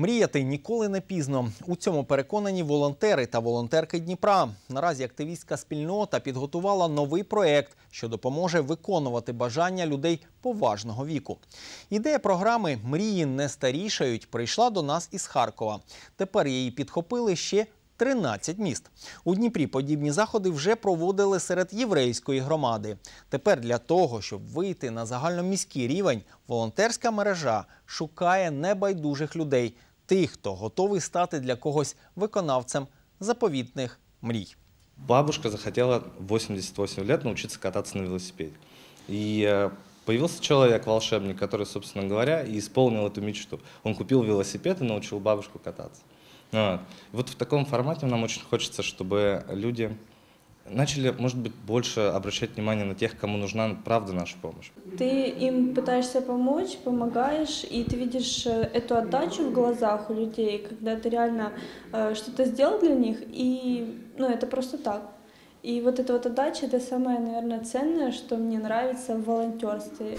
Мріяти ніколи не пізно. У цьому переконані волонтери та волонтерки Дніпра. Наразі активістська спільнота підготувала новий проект, що допоможе виконувати бажання людей поважного віку. Ідея програми Мрії не старішають прийшла до нас із Харкова. Тепер її підхопили ще 13 міст. У Дніпрі подібні заходи вже проводили серед єврейської громади. Тепер для того, щоб вийти на загальноміський рівень, волонтерська мережа шукає небайдужих людей, тих, хто готовий стати для когось виконавцем заповітних мрій. Бабушка захотела в 88 лет научиться кататься на велосипеде. И э, появился человек-волшебник, который, собственно говоря, и исполнил эту мечту. Он купил велосипед и научил бабушку кататься. Вот. И вот в таком формате нам очень хочется, чтобы люди начали, может быть, больше обращать внимание на тех, кому нужна правда наша помощь. Ты им пытаешься помочь, помогаешь, и ты видишь э, эту отдачу в глазах у людей, когда ты реально э, что-то сделал для них, и ну, это просто так. И вот эта вот отдача, это самое, наверное, ценное, что мне нравится в волонтерстве.